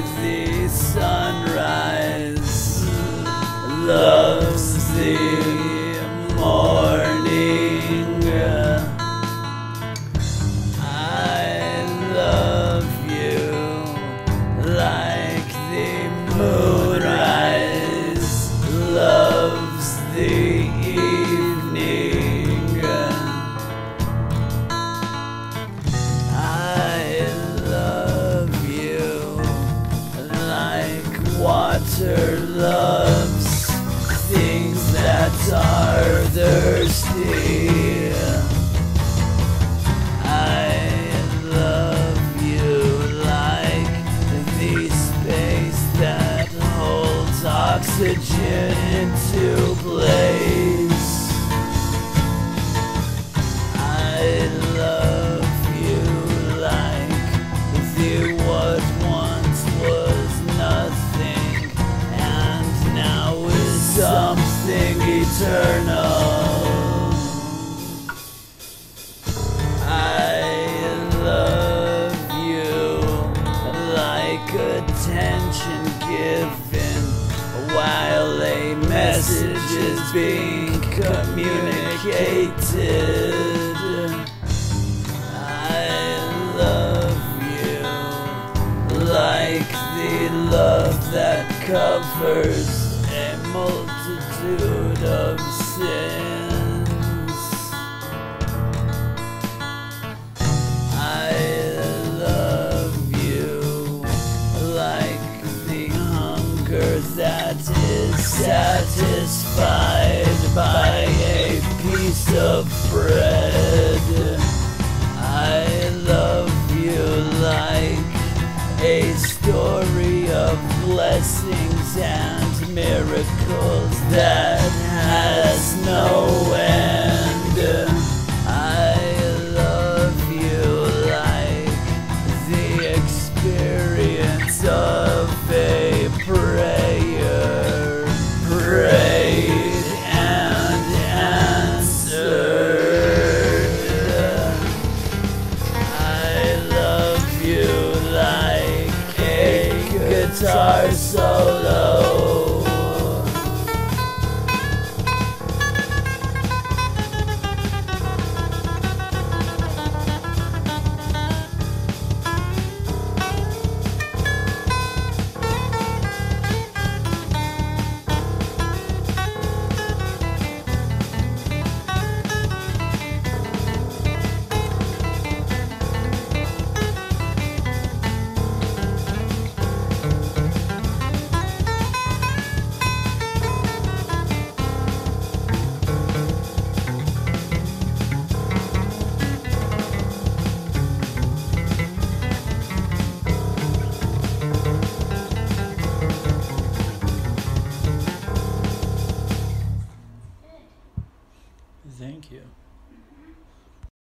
the sunrise loves thee. loves things that are thirsty. I love you like the space that holds oxygen into place. Eternal. I love you like attention given while a message is being communicated. I love you like the love that covers a of sins. I love you like the hunger that is satisfied by a piece of bread. I love you like a story of blessings and miracles that end.